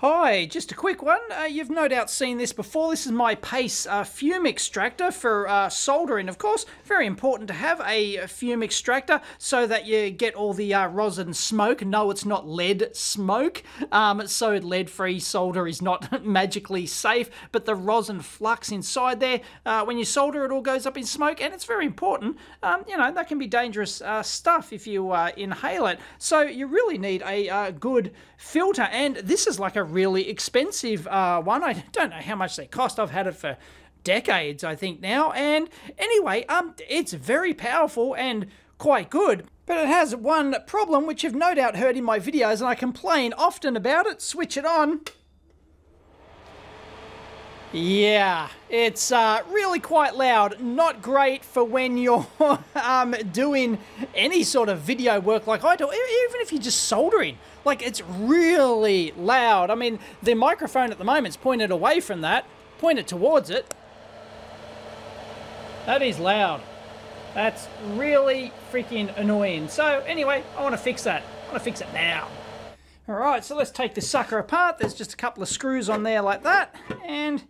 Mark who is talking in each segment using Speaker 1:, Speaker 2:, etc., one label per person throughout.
Speaker 1: Hi, just a quick one. Uh, you've no doubt seen this before. This is my Pace uh, fume extractor for uh, soldering, of course. Very important to have a fume extractor so that you get all the uh, rosin smoke. No, it's not lead smoke, um, so lead-free solder is not magically safe, but the rosin flux inside there, uh, when you solder, it all goes up in smoke, and it's very important. Um, you know, that can be dangerous uh, stuff if you inhale it. So you really need a good filter, and this is like a really expensive uh, one. I don't know how much they cost. I've had it for decades, I think now. And anyway, um, it's very powerful and quite good. But it has one problem, which you've no doubt heard in my videos, and I complain often about it. Switch it on. Yeah, it's uh, really quite loud. Not great for when you're um, doing any sort of video work like I do, even if you're just soldering. Like, it's really loud. I mean, the microphone at the moment is pointed away from that. Point it towards it. That is loud. That's really freaking annoying. So, anyway, I want to fix that. I want to fix it now. Alright, so let's take this sucker apart. There's just a couple of screws on there like that. And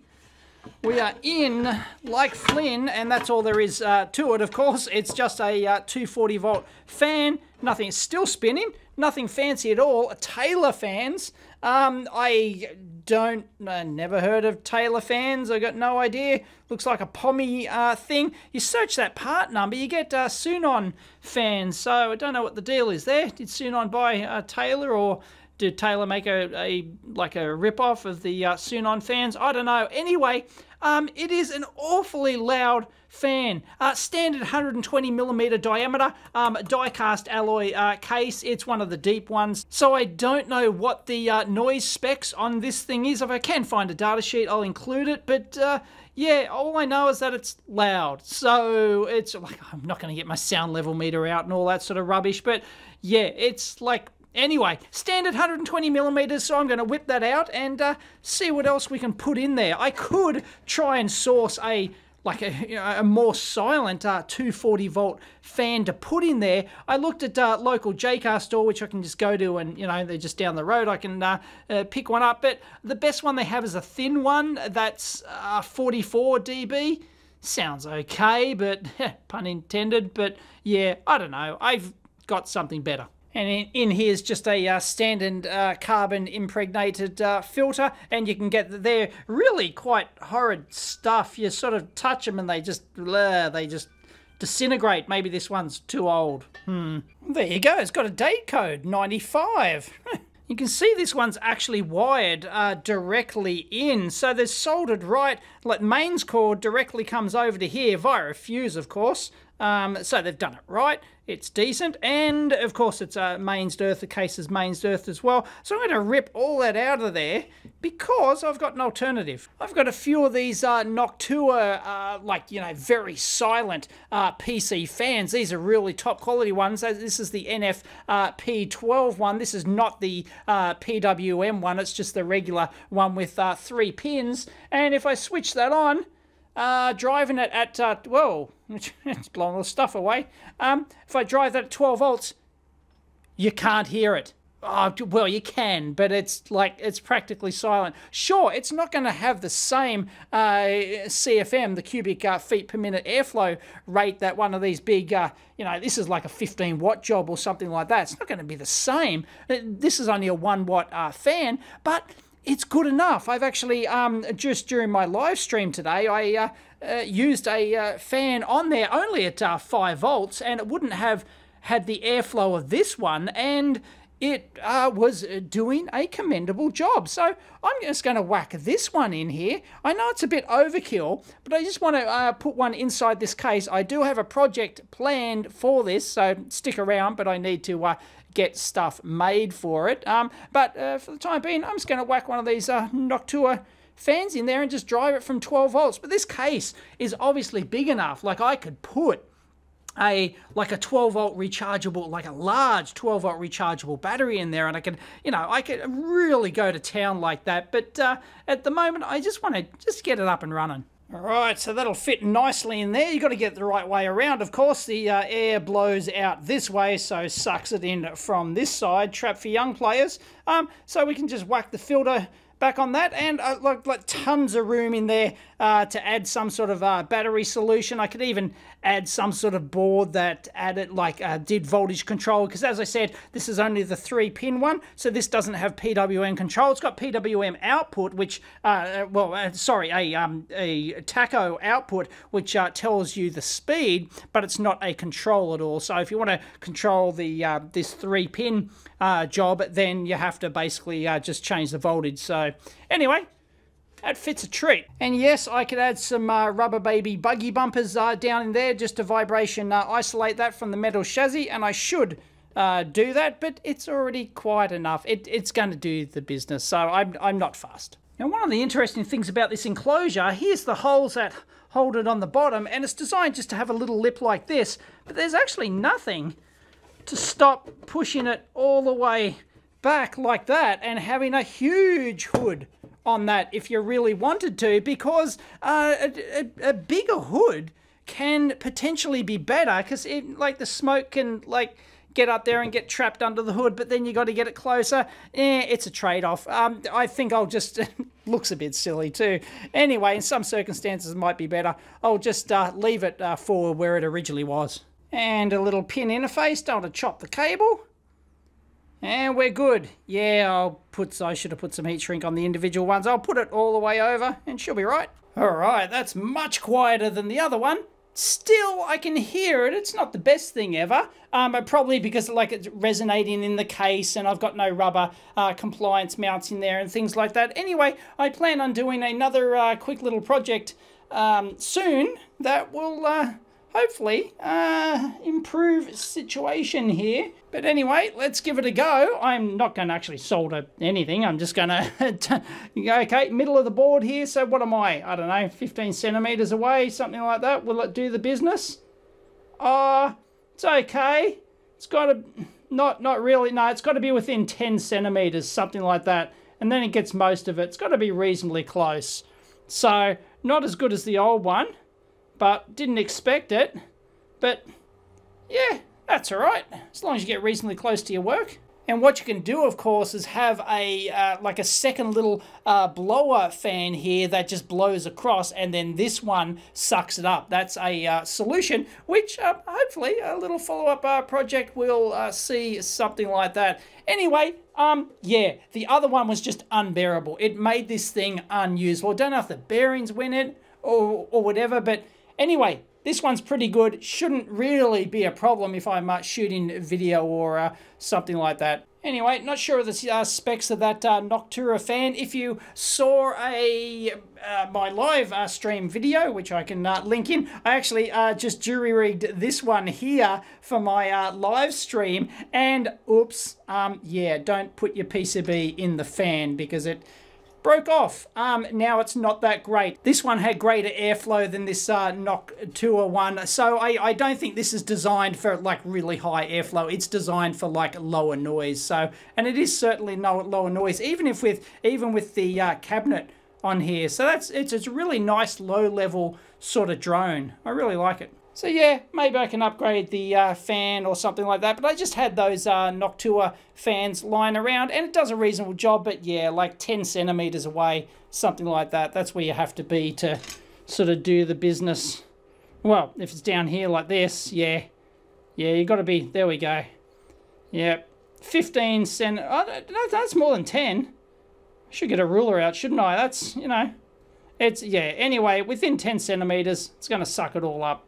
Speaker 1: we are in like Flynn, and that's all there is uh, to it, of course. It's just a uh, 240 volt fan. Nothing, still spinning. Nothing fancy at all. Taylor fans. Um, I don't, uh, never heard of Taylor fans. I got no idea. Looks like a pommy uh, thing. You search that part number, you get uh, Sunon fans. So I don't know what the deal is there. Did Sunon buy uh, Taylor or did Taylor make a, a like a rip-off of the uh, Sunon fans? I don't know. Anyway, um, it is an awfully loud fan. Uh, standard 120 millimeter diameter, um, die-cast alloy uh, case. It's one of the deep ones. So I don't know what the uh, noise specs on this thing is. If I can find a data sheet, I'll include it. But uh, yeah, all I know is that it's loud. So it's like, I'm not going to get my sound level meter out and all that sort of rubbish. But yeah, it's like Anyway, standard 120 millimeters, so I'm going to whip that out and uh, see what else we can put in there. I could try and source a like a, you know, a more silent uh, 240 volt fan to put in there. I looked at uh, local Jaycar store, which I can just go to, and you know they're just down the road. I can uh, uh pick one up, but the best one they have is a thin one that's uh, 44 dB. Sounds okay, but pun intended. But yeah, I don't know. I've got something better. And in, in here is just a uh, standard uh, carbon impregnated uh, filter, and you can get they're really quite horrid stuff. You sort of touch them and they just they just disintegrate. Maybe this one's too old. Hmm. There you go. It's got a date code 95. You can see this one's actually wired uh, directly in, so there's soldered right, like mains cord directly comes over to here via a fuse, of course. Um, so they've done it right. It's decent. And of course, it's mains earth. The case is mains earth as well. So I'm going to rip all that out of there because I've got an alternative. I've got a few of these uh, Noctua, uh, like, you know, very silent uh, PC fans. These are really top quality ones. This is the NF uh, P12 one. This is not the uh, PWM one. It's just the regular one with uh, three pins. And if I switch that on, uh, driving it at, uh, whoa, blowing all the stuff away. Um, if I drive that at 12 volts, you can't hear it. Oh, well, you can, but it's like it's practically silent. Sure, it's not going to have the same uh, CFM, the cubic uh, feet per minute airflow rate that one of these big, uh, you know, this is like a 15 watt job or something like that. It's not going to be the same. Uh, this is only a one watt uh, fan, but it's good enough. I've actually, um, just during my live stream today, I uh, uh, used a uh, fan on there only at uh, 5 volts and it wouldn't have had the airflow of this one and it uh, was uh, doing a commendable job. So I'm just going to whack this one in here. I know it's a bit overkill, but I just want to uh, put one inside this case. I do have a project planned for this, so stick around, but I need to uh, get stuff made for it. Um, but uh, for the time being, I'm just going to whack one of these uh, Noctua fans in there and just drive it from 12 volts. But this case is obviously big enough. Like I could put a like a 12 volt rechargeable like a large 12 volt rechargeable battery in there and I could you know I could really go to town like that but uh, at the moment I just want to just get it up and running All right, so that'll fit nicely in there. You've got to get it the right way around. Of course, the uh, air blows out this way, so sucks it in from this side. Trap for young players. Um, so we can just whack the filter back on that. And uh, like, like tons of room in there uh, to add some sort of uh, battery solution. I could even add some sort of board that added like uh, did voltage control. Because as I said this is only the three pin one so this doesn't have PWM control. It's got PWM output which uh, uh, well sorry a um, a tacho output which tells you the speed but it's not a control at all. So if you want to control the this three pin job then you have to basically just change the voltage. So anyway that fits a treat. And yes, I could add some uh, rubber baby buggy bumpers uh, down in there just to vibration uh, isolate that from the metal chassis, and I should uh, do that, but it's already quiet enough. It, it's going to do the business, so I'm, I'm not fast. Now, one of the interesting things about this enclosure, here's the holes that hold it on the bottom, and it's designed just to have a little lip like this, but there's actually nothing to stop pushing it all the way back like that and having a huge hood on that if you really wanted to, because uh, a, a, a bigger hood can potentially be better because it like the smoke can like get up there and get trapped under the hood, but then you got to get it closer. Eh, it's a trade-off. Um, I think I'll just looks a bit silly too. Anyway, in some circumstances might be better. I'll just uh, leave it uh, for where it originally was. And a little pin interface. Don't want to chop the cable. And we're good. Yeah, I'll put, I should have put some heat shrink on the individual ones. I'll put it all the way over and she'll be right. All right, that's much quieter than the other one. Still, I can hear it. It's not the best thing ever. Um, probably because like it's resonating in the case and I've got no rubber uh, compliance mounts in there and things like that. Anyway, I plan on doing another uh, quick little project um, soon that will uh, hopefully uh, improve situation here. But anyway, let's give it a go. I'm not going to actually solder anything. I'm just going to, okay, middle of the board here. So what am I? I don't know, 15 centimeters away, something like that. Will it do the business? Ah, uh, it's okay. It's got to, not, not really, no, it's got to be within 10 centimeters, something like that. And then it gets most of it. It's got to be reasonably close. So, not as good as the old one but didn't expect it. But yeah, that's all right, as long as you get reasonably close to your work. And what you can do, of course, is have a uh, like a second little uh, blower fan here that just blows across, and then this one sucks it up. That's a uh, solution, which uh, hopefully a little follow-up uh, project will uh, see something like that. Anyway, um, yeah, the other one was just unbearable. It made this thing unusable. Don't know if the bearings went in or, or whatever, but Anyway, this one's pretty good. Shouldn't really be a problem if I'm uh, shooting video or uh, something like that. Anyway, not sure of the uh, specs of that uh, Noctua fan. If you saw a uh, my live uh, stream video, which I can uh, link in, I actually uh, just jury-rigged this one here for my live stream. And oops, um, yeah, don't put your PCB in the fan because it broke off. Um, now it's not that great. This one had greater airflow than this uh, Noctua one, so I, I don't think this is designed for like really high airflow. It's designed for like lower noise. So, and it is certainly no lower noise, even if with even with the uh, cabinet on here. So that's it's it's a really nice low level sort of drone. I really like it. So yeah, maybe I can upgrade the uh, fan or something like that. But I just had those uh, Noctua fans lying around and it does a reasonable job. But yeah, like 10 centimeters away, something like that. That's where you have to be to sort of do the business. Well, if it's down here like this, yeah. Yeah, you got to be, there we go. Yep, 15 cent, oh, that's more than 10. I should get a ruler out, shouldn't I? That's, you know, it's, yeah. Anyway, within 10 centimeters, it's going to suck it all up.